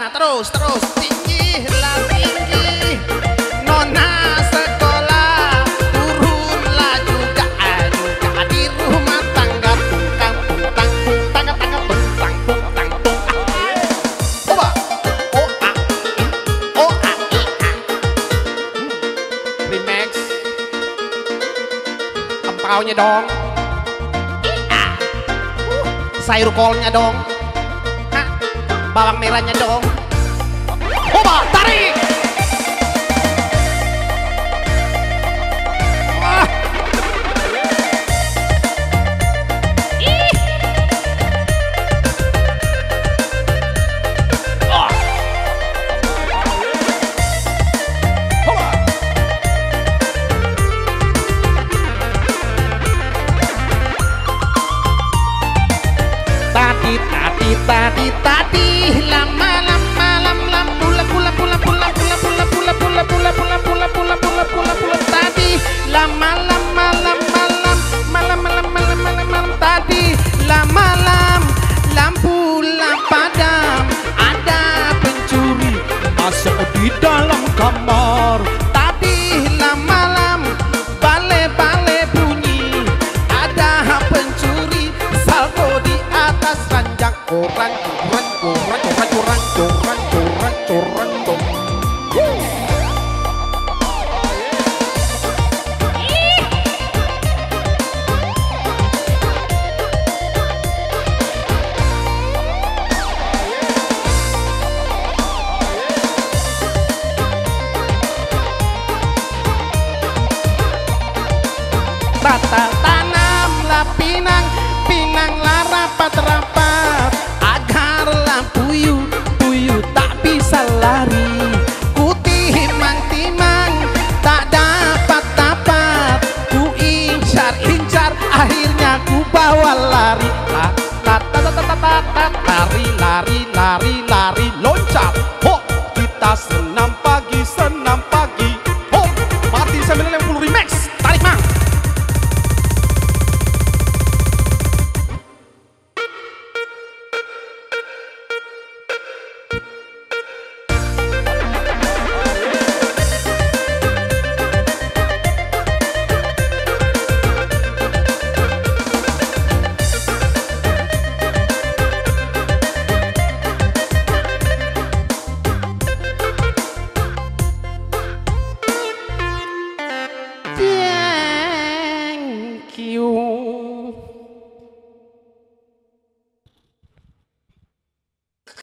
sana terus terus. Tinggi lah tinggi. Nona sekolah turunlah juga ah, juga. Di rumah tangga tungkang tungtang tungtang tangga tungtang tungtang tungtang coba o a i o a remix. Empaunya dong. Uh, sayur kolnya dong. Bawang merahnya dong tadi tadi tadi lama lama lam lam pula pula pula pula pula pula pula pula pula pula pula pula pula pula pula tadi lama lama lama rata tanamlah pinang pinang lara rapat agarlah puyuh puyu tak bisa lari. Kuti mang timang tak dapat tapat ku incar incar akhirnya ku bawa lari lari lari lari lari.